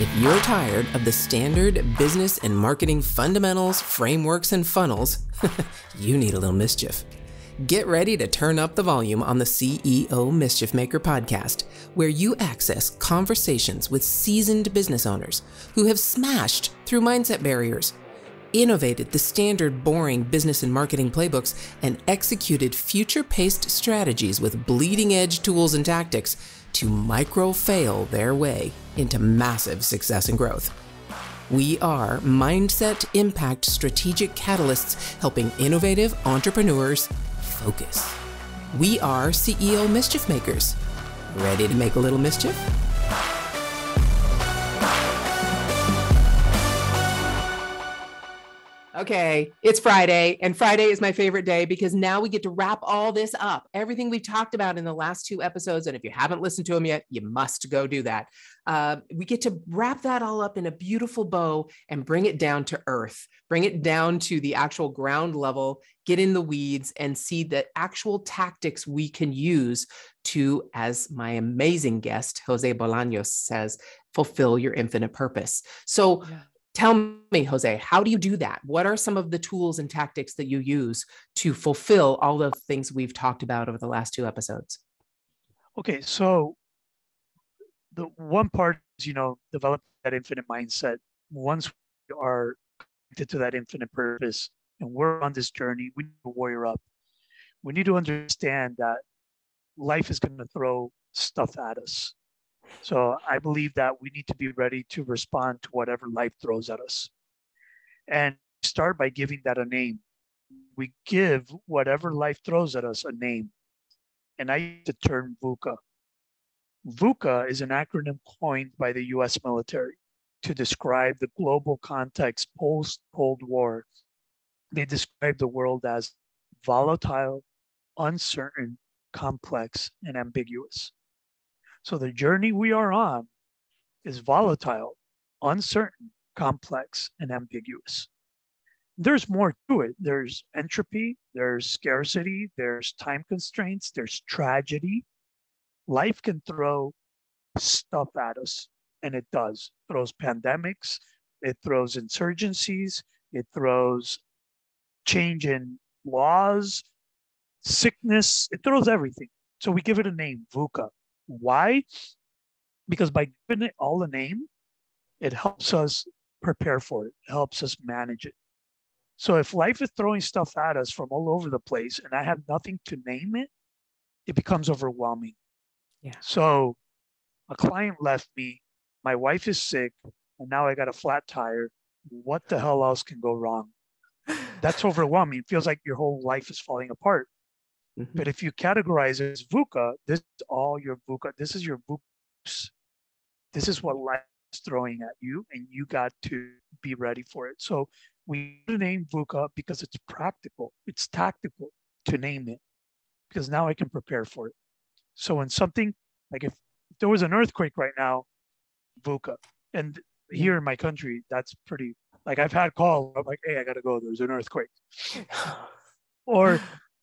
If you're tired of the standard business and marketing fundamentals, frameworks, and funnels, you need a little mischief. Get ready to turn up the volume on the CEO Mischief Maker podcast, where you access conversations with seasoned business owners who have smashed through mindset barriers, innovated the standard boring business and marketing playbooks, and executed future paced strategies with bleeding edge tools and tactics to micro fail their way into massive success and growth. We are Mindset Impact Strategic Catalysts helping innovative entrepreneurs focus. We are CEO Mischief Makers. Ready to make a little mischief? Okay, it's Friday, and Friday is my favorite day because now we get to wrap all this up. Everything we've talked about in the last two episodes, and if you haven't listened to them yet, you must go do that. Uh, we get to wrap that all up in a beautiful bow and bring it down to earth, bring it down to the actual ground level, get in the weeds, and see the actual tactics we can use to, as my amazing guest, Jose Bolaños says, fulfill your infinite purpose. So, yeah Tell me, Jose, how do you do that? What are some of the tools and tactics that you use to fulfill all the things we've talked about over the last two episodes? Okay, so the one part is, you know, develop that infinite mindset. Once we are connected to that infinite purpose and we're on this journey, we need to warrior up. We need to understand that life is going to throw stuff at us. So I believe that we need to be ready to respond to whatever life throws at us. And start by giving that a name. We give whatever life throws at us a name. And I use the term VUCA. VUCA is an acronym coined by the US military to describe the global context post Cold War. They describe the world as volatile, uncertain, complex, and ambiguous. So the journey we are on is volatile, uncertain, complex, and ambiguous. There's more to it. There's entropy, there's scarcity, there's time constraints, there's tragedy. Life can throw stuff at us, and it does. It throws pandemics, it throws insurgencies, it throws change in laws, sickness, it throws everything. So we give it a name, VUCA, why? Because by giving it all a name, it helps us prepare for it, it helps us manage it. So if life is throwing stuff at us from all over the place and I have nothing to name it, it becomes overwhelming. Yeah. So a client left me, my wife is sick, and now I got a flat tire. What the hell else can go wrong? That's overwhelming. It feels like your whole life is falling apart. Mm-hmm. But if you categorize it as VUCA, this is all your VUCA. This is your VUCA. This is what life is throwing at you, and you got to be ready for it. So we name VUCA because it's practical, it's tactical to name it, because now I can prepare for it. So when something like if, if there was an earthquake right now, VUCA, and here in my country, that's pretty like I've had calls. I'm like, hey, I gotta go. There's an earthquake. or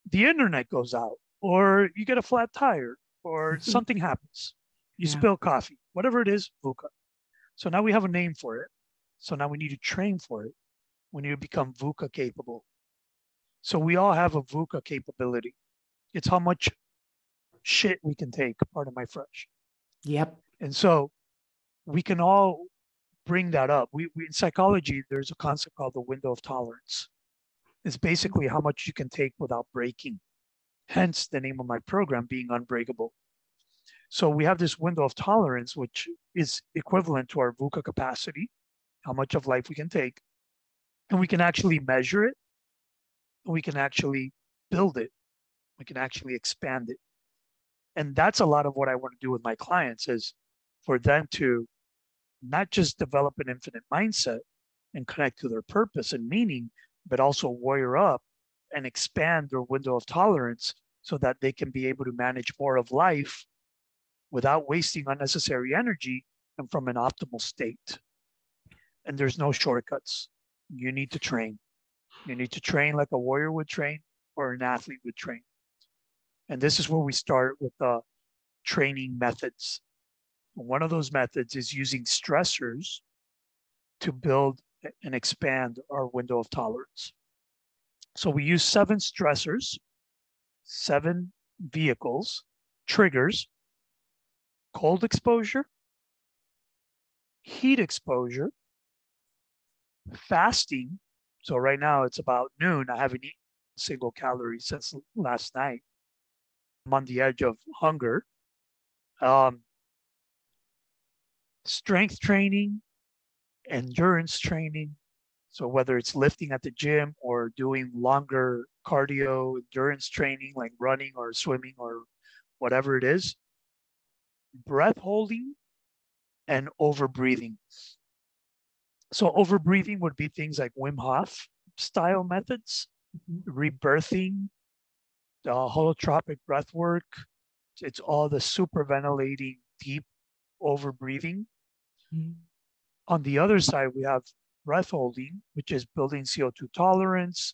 the internet goes out or you get a flat tire or something happens. You yeah. spill coffee whatever it is VUCA. so now we have a name for it. So now we need to train for it we need to become VUCA capable. So we all have a VUCA capability. It's how much shit we can take part of my fresh yep. And so we can all bring that up. We, we in psychology there's a concept called the window of tolerance is basically how much you can take without breaking. Hence the name of my program being unbreakable. So we have this window of tolerance, which is equivalent to our VUCA capacity, how much of life we can take. And we can actually measure it. And we can actually build it. We can actually expand it. And that's a lot of what I want to do with my clients is for them to not just develop an infinite mindset and connect to their purpose and meaning, but also warrior up and expand their window of tolerance so that they can be able to manage more of life without wasting unnecessary energy and from an optimal state. And there's no shortcuts. You need to train. You need to train like a warrior would train or an athlete would train. And this is where we start with the training methods. One of those methods is using stressors to build and expand our window of tolerance. So we use seven stressors, seven vehicles, triggers, cold exposure, heat exposure, fasting. So right now it's about noon. I haven't eaten a single calorie since last night. I'm on the edge of hunger. Um, strength training, endurance training. So whether it's lifting at the gym or doing longer cardio endurance training like running or swimming or whatever it is, breath holding and over breathing. So over breathing would be things like Wim Hof style methods, rebirthing, the holotropic breath work. It's all the super ventilating, deep over breathing. Mm-hmm. On the other side, we have breath holding, which is building CO2 tolerance,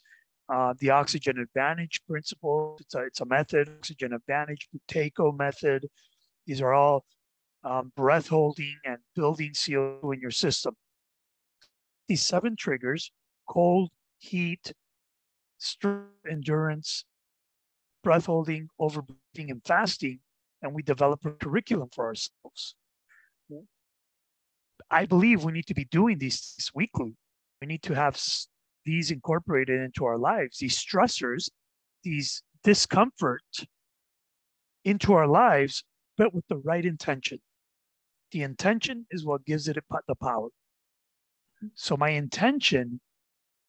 uh, the oxygen advantage principle. It's a, it's a method, oxygen advantage, Buteyko method. These are all um, breath holding and building CO2 in your system. These seven triggers cold, heat, strength, endurance, breath holding, overbreathing, and fasting. And we develop a curriculum for ourselves. I believe we need to be doing these weekly. We need to have these incorporated into our lives, these stressors, these discomfort into our lives, but with the right intention. The intention is what gives it the power. So my intention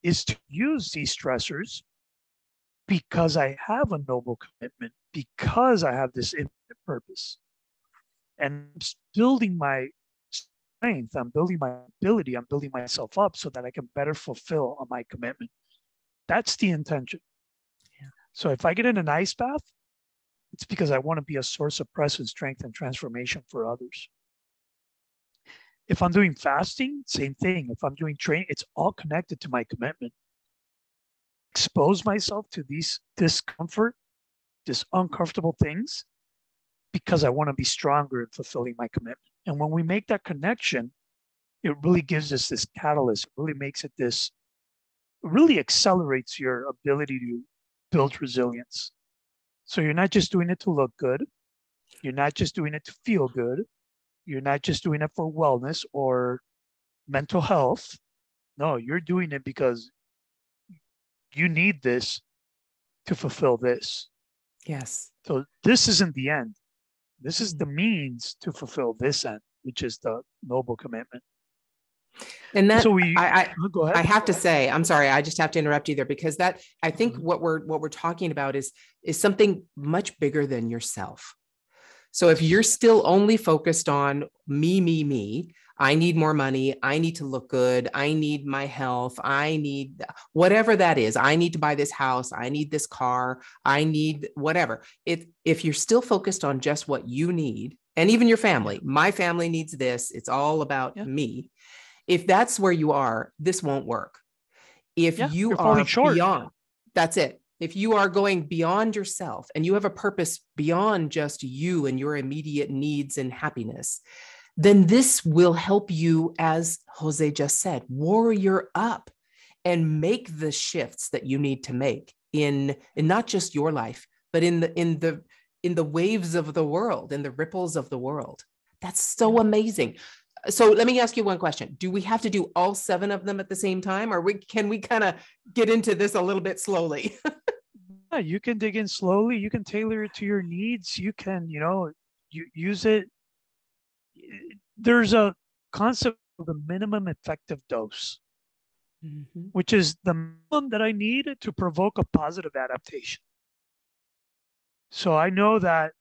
is to use these stressors because I have a noble commitment, because I have this infinite purpose. And building my strength, I'm building my ability, I'm building myself up so that I can better fulfill on my commitment. That's the intention. Yeah. So if I get in an ice bath, it's because I want to be a source of presence, strength, and transformation for others. If I'm doing fasting, same thing. If I'm doing training, it's all connected to my commitment. Expose myself to these discomfort, these uncomfortable things, because I want to be stronger in fulfilling my commitment. And when we make that connection, it really gives us this catalyst, it really makes it this, it really accelerates your ability to build resilience. So you're not just doing it to look good, you're not just doing it to feel good, you're not just doing it for wellness or mental health. No, you're doing it because you need this to fulfill this. Yes. So this isn't the end. This is the means to fulfill this end, which is the noble commitment. And that so we, I, I, oh, go ahead. I have to say, I'm sorry, I just have to interrupt you there because that I think mm-hmm. what we're what we're talking about is is something much bigger than yourself. So if you're still only focused on me, me, me, I need more money. I need to look good. I need my health. I need whatever that is. I need to buy this house. I need this car. I need whatever. If if you're still focused on just what you need, and even your family, my family needs this. It's all about yeah. me. If that's where you are, this won't work. If yeah, you are beyond, that's it. If you are going beyond yourself and you have a purpose beyond just you and your immediate needs and happiness, then this will help you, as Jose just said, warrior up and make the shifts that you need to make in, in not just your life, but in the in the in the waves of the world, in the ripples of the world. That's so amazing. So let me ask you one question. Do we have to do all seven of them at the same time or we can we kind of get into this a little bit slowly? yeah, you can dig in slowly. You can tailor it to your needs. You can, you know, you use it there's a concept of the minimum effective dose, mm-hmm. which is the minimum that I need to provoke a positive adaptation. So I know that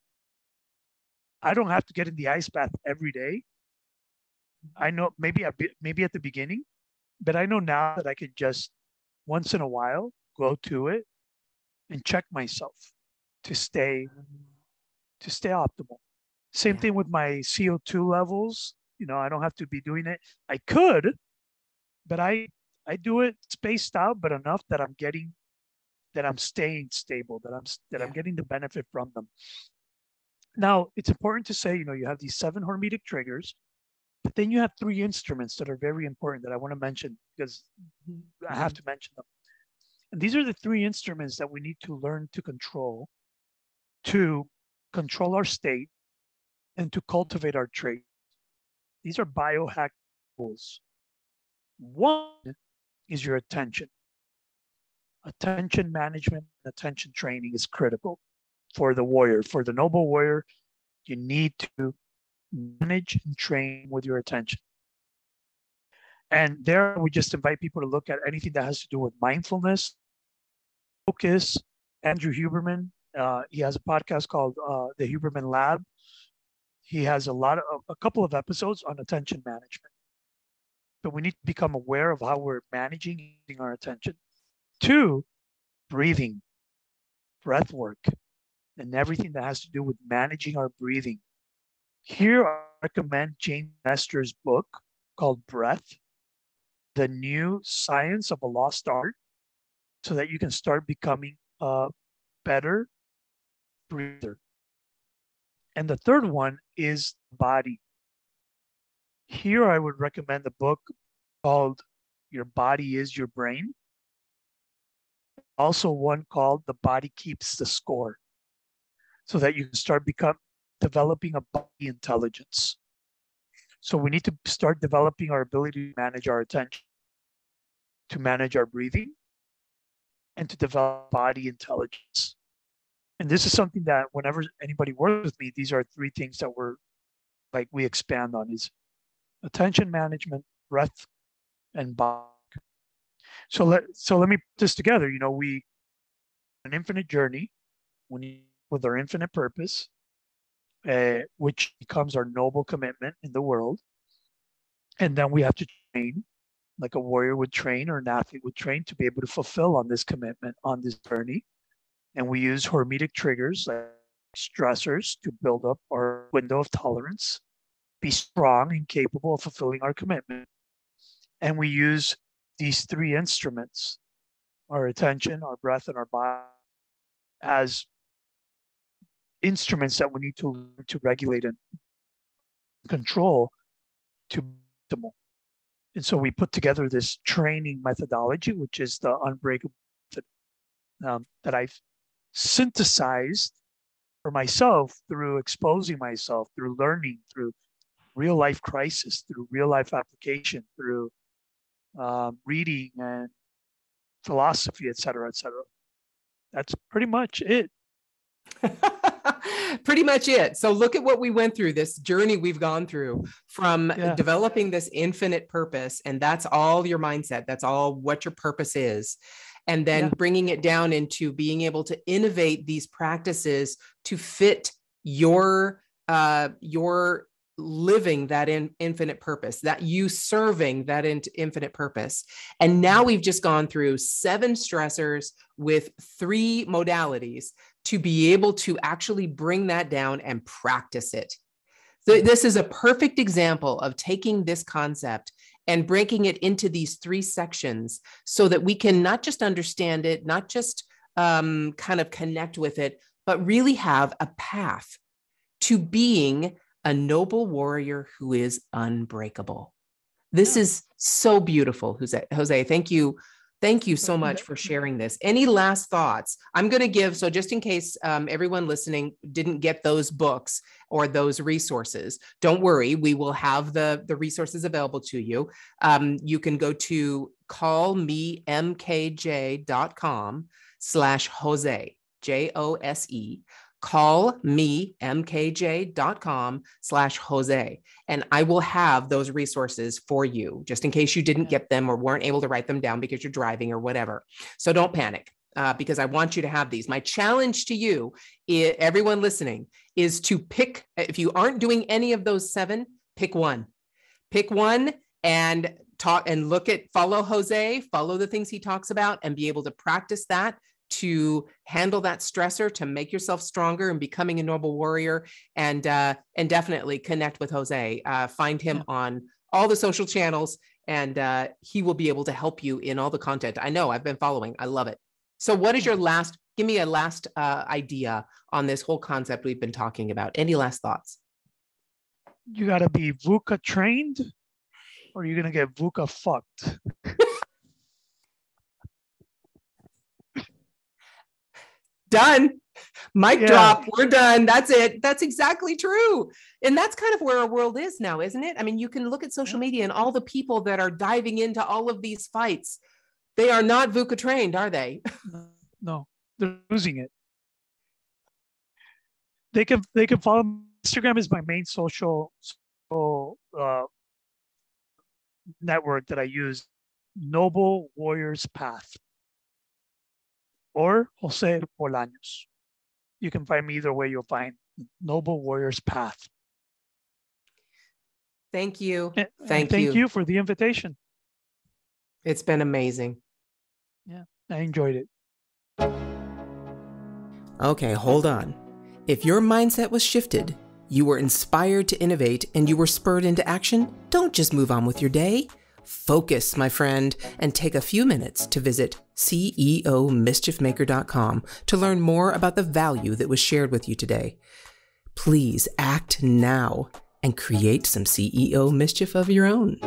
I don't have to get in the ice bath every day. I know maybe a bit, maybe at the beginning, but I know now that I can just once in a while go to it and check myself to stay to stay optimal. Same yeah. thing with my CO2 levels. You know, I don't have to be doing it. I could, but I I do it spaced out, but enough that I'm getting that I'm staying stable, that I'm that yeah. I'm getting the benefit from them. Now, it's important to say, you know, you have these seven hormetic triggers, but then you have three instruments that are very important that I want to mention because I have mm-hmm. to mention them. And these are the three instruments that we need to learn to control to control our state and to cultivate our traits. These are biohack tools. One is your attention. Attention management, and attention training is critical for the warrior. For the noble warrior, you need to manage and train with your attention. And there we just invite people to look at anything that has to do with mindfulness, focus. Andrew Huberman, uh, he has a podcast called uh, The Huberman Lab. He has a lot of a couple of episodes on attention management. But we need to become aware of how we're managing our attention. Two, breathing, breath work, and everything that has to do with managing our breathing. Here, I recommend James Nestor's book called Breath The New Science of a Lost Art, so that you can start becoming a better breather. And the third one is body. Here, I would recommend the book called Your Body is Your Brain. Also, one called The Body Keeps the Score, so that you can start become developing a body intelligence. So we need to start developing our ability to manage our attention, to manage our breathing, and to develop body intelligence. And this is something that whenever anybody works with me, these are three things that we're like we expand on is attention management, breath, and body. So let so let me put this together. You know, we an infinite journey when with our infinite purpose, uh, which becomes our noble commitment in the world. And then we have to train, like a warrior would train or an athlete would train to be able to fulfill on this commitment on this journey. And we use hormetic triggers like stressors to build up our window of tolerance, be strong and capable of fulfilling our commitment. And we use these three instruments our attention, our breath, and our body as instruments that we need to to regulate and control to optimal. And so we put together this training methodology, which is the unbreakable method um, that I've synthesized for myself through exposing myself, through learning, through real life crisis, through real life application, through um, reading and philosophy, et cetera, et cetera. That's pretty much it. pretty much it. So look at what we went through this journey we've gone through from yeah. developing this infinite purpose and that's all your mindset. That's all what your purpose is. And then yeah. bringing it down into being able to innovate these practices to fit your uh your living that in infinite purpose, that you serving that in infinite purpose. And now we've just gone through seven stressors with three modalities to be able to actually bring that down and practice it. So this is a perfect example of taking this concept and breaking it into these three sections so that we can not just understand it, not just um, kind of connect with it, but really have a path to being a noble warrior who is unbreakable. This yeah. is so beautiful, Jose. Jose, thank you Thank you so much for sharing this. Any last thoughts? I'm going to give, so just in case um, everyone listening didn't get those books or those resources, don't worry, we will have the, the resources available to you. Um, you can go to callmemkj.com slash Jose, J O S E call me mkj.com slash jose and i will have those resources for you just in case you didn't get them or weren't able to write them down because you're driving or whatever. So don't panic uh, because i want you to have these. My challenge to you everyone listening is to pick if you aren't doing any of those seven pick one. Pick one and talk and look at follow jose follow the things he talks about and be able to practice that to handle that stressor to make yourself stronger and becoming a noble warrior and uh, and definitely connect with jose uh, find him yeah. on all the social channels and uh, he will be able to help you in all the content i know i've been following i love it so what is your last give me a last uh, idea on this whole concept we've been talking about. Any last thoughts? You got to be VUCA trained or you're going to get VUCA fucked. done. Mic yeah. drop. We're done. That's it. That's exactly true. And that's kind of where our world is now, isn't it? I mean, you can look at social media and all the people that are diving into all of these fights. They are not VUCA trained, are they? No, they're losing it. They can they can follow Instagram is my main social, social uh, network that I use. Noble Warriors Path or Jose Bolaños. You can find me either way, you'll find Noble Warrior's Path. Thank you. And, thank, thank you. you for the invitation. It's been amazing. Yeah, I enjoyed it. Okay, hold on. If your mindset was shifted, you were inspired to innovate, and you were spurred into action, don't just move on with your day. Focus, my friend, and take a few minutes to visit CEOmischiefmaker.com to learn more about the value that was shared with you today. Please act now and create some CEO mischief of your own.